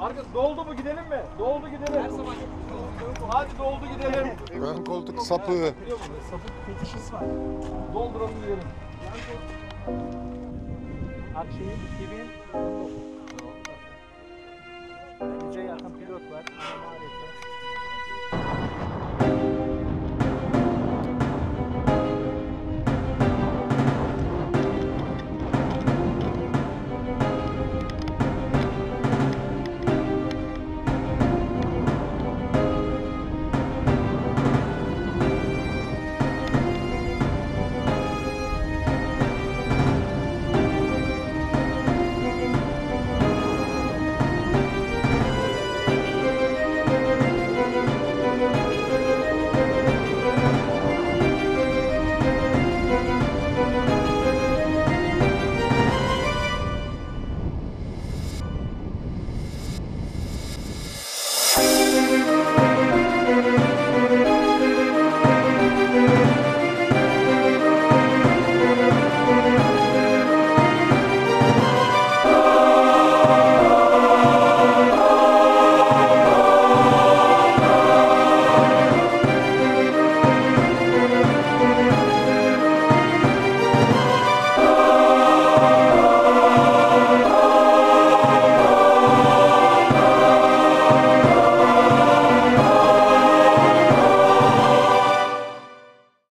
Arka doldu mu gidelim mi? Doldu gidelim. Her zaman. Hadi doldu gidelim. Ön koltuk sapığı. Biliyor musun? Sapık fetişist var. Dolduralım gidelim. Akşehir 2000